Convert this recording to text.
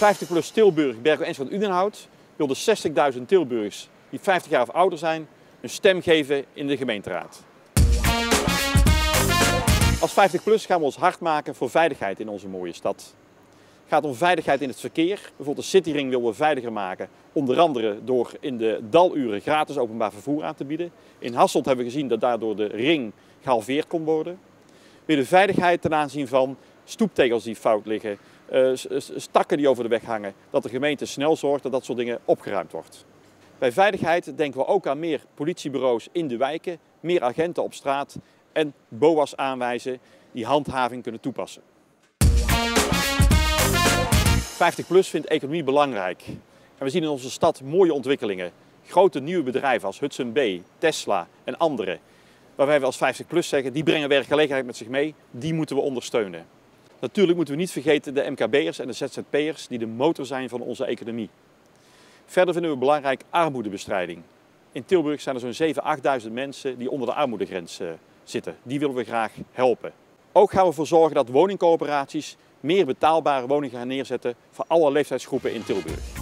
50 plus Tilburg, Bergo Enschede Udenhout wil de 60.000 Tilburgers die 50 jaar of ouder zijn een stem geven in de gemeenteraad. Als 50 plus gaan we ons hard maken voor veiligheid in onze mooie stad. Het gaat om veiligheid in het verkeer. Bijvoorbeeld de Cityring willen we veiliger maken. Onder andere door in de daluren gratis openbaar vervoer aan te bieden. In Hasselt hebben we gezien dat daardoor de ring gehalveerd kon worden. Weer de veiligheid ten aanzien van stoeptegels die fout liggen, uh, stakken die over de weg hangen. Dat de gemeente snel zorgt dat dat soort dingen opgeruimd wordt. Bij veiligheid denken we ook aan meer politiebureaus in de wijken, meer agenten op straat en BOA's aanwijzen die handhaving kunnen toepassen. 50PLUS vindt economie belangrijk. En we zien in onze stad mooie ontwikkelingen. Grote nieuwe bedrijven als Hudson B, Tesla en andere. Waarbij we als 50PLUS zeggen, die brengen werkgelegenheid met zich mee, die moeten we ondersteunen. Natuurlijk moeten we niet vergeten de MKB'ers en de ZZP'ers die de motor zijn van onze economie. Verder vinden we belangrijk armoedebestrijding. In Tilburg zijn er zo'n 7.000, 8.000 mensen die onder de armoedegrens uh, zitten. Die willen we graag helpen. Ook gaan we ervoor zorgen dat woningcoöperaties meer betaalbare woningen gaan neerzetten voor alle leeftijdsgroepen in Tilburg.